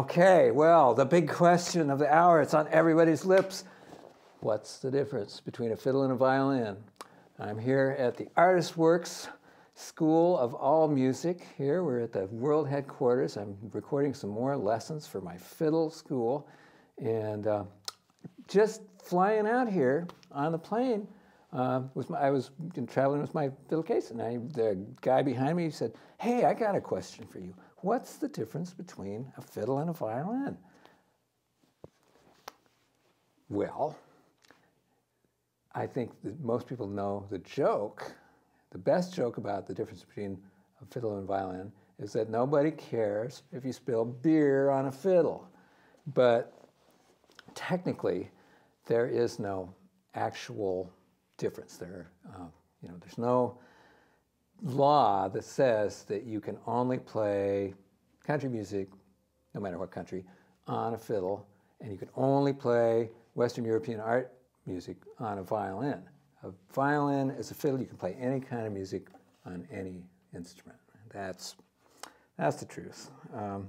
Okay, well, the big question of the hour, it's on everybody's lips. What's the difference between a fiddle and a violin? I'm here at the ArtistWorks School of All Music. Here we're at the world headquarters. I'm recording some more lessons for my fiddle school. And uh, just flying out here on the plane, uh, with my, I was traveling with my fiddle case, and I, the guy behind me said, Hey, I got a question for you. What's the difference between a fiddle and a violin? Well, I think that most people know the joke. The best joke about the difference between a fiddle and violin is that nobody cares if you spill beer on a fiddle. But technically, there is no actual difference. There, uh, you know, there's no law that says that you can only play country music, no matter what country, on a fiddle, and you can only play Western European art music on a violin. A violin is a fiddle, you can play any kind of music on any instrument. That's, that's the truth. Um,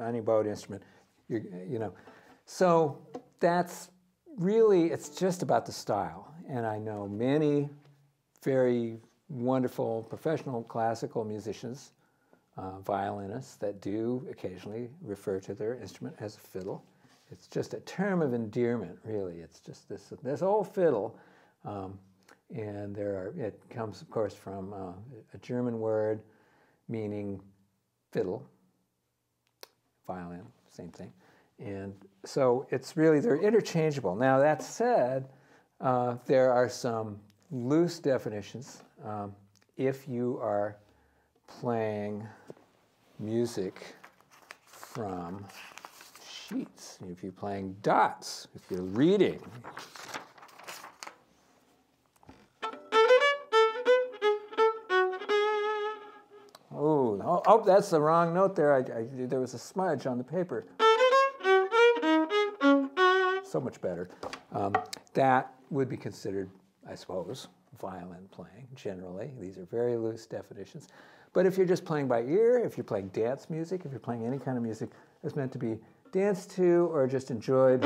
any bowed instrument, you you know. So that's really, it's just about the style. And I know many very wonderful professional classical musicians, uh, violinists, that do occasionally refer to their instrument as a fiddle. It's just a term of endearment, really. It's just this, this old fiddle. Um, and there are, it comes, of course, from uh, a German word meaning fiddle, violin, same thing. And so it's really, they're interchangeable. Now, that said, uh, there are some loose definitions. Um, if you are playing music from sheets, if you're playing dots, if you're reading, Oh, oh, that's the wrong note there. I, I, there was a smudge on the paper so much better. Um, that would be considered, I suppose, violin playing generally. These are very loose definitions. But if you're just playing by ear, if you're playing dance music, if you're playing any kind of music that's meant to be danced to or just enjoyed.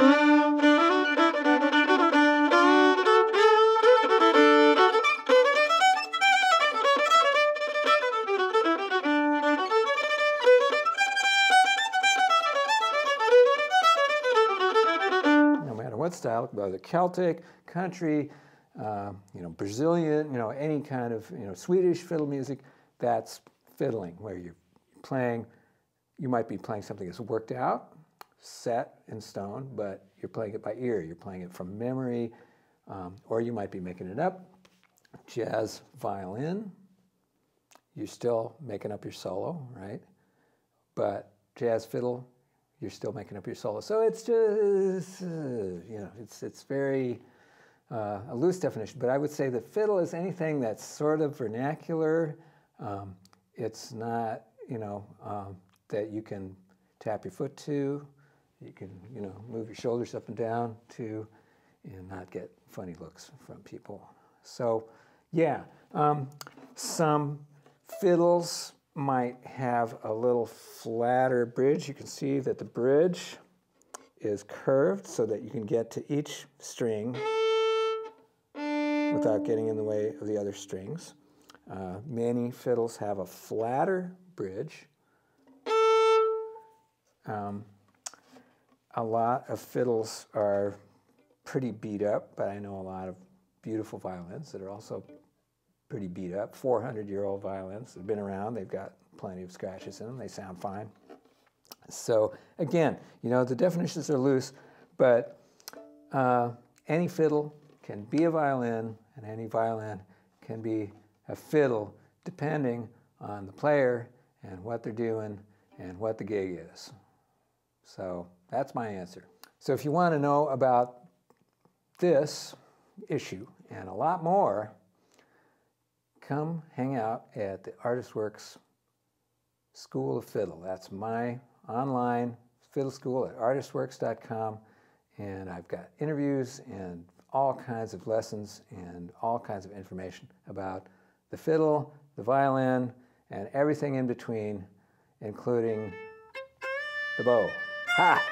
No matter what style, whether Celtic, country, uh, you know, Brazilian, you know, any kind of, you know, Swedish fiddle music, that's fiddling, where you're playing, you might be playing something that's worked out, set in stone, but you're playing it by ear, you're playing it from memory, um, or you might be making it up. Jazz violin, you're still making up your solo, right? But jazz fiddle, you're still making up your solo. So it's just, uh, you know, it's, it's very uh, a loose definition. But I would say the fiddle is anything that's sort of vernacular. Um, it's not, you know, um, that you can tap your foot to. You can, you know, move your shoulders up and down to, and not get funny looks from people. So, yeah, um, some fiddles might have a little flatter bridge. You can see that the bridge is curved so that you can get to each string without getting in the way of the other strings. Uh, many fiddles have a flatter bridge. Um, a lot of fiddles are pretty beat up, but I know a lot of beautiful violins that are also pretty beat up. 400 year old violins that have been around. They've got plenty of scratches in them. They sound fine. So again, you know, the definitions are loose, but uh, any fiddle can be a violin and any violin can be a fiddle depending on the player and what they're doing and what the gig is. So that's my answer. So if you want to know about this issue and a lot more, come hang out at the ArtistWorks School of Fiddle. That's my online fiddle school at artistworks.com. And I've got interviews and all kinds of lessons and all kinds of information about the fiddle, the violin, and everything in between, including the bow. Ha!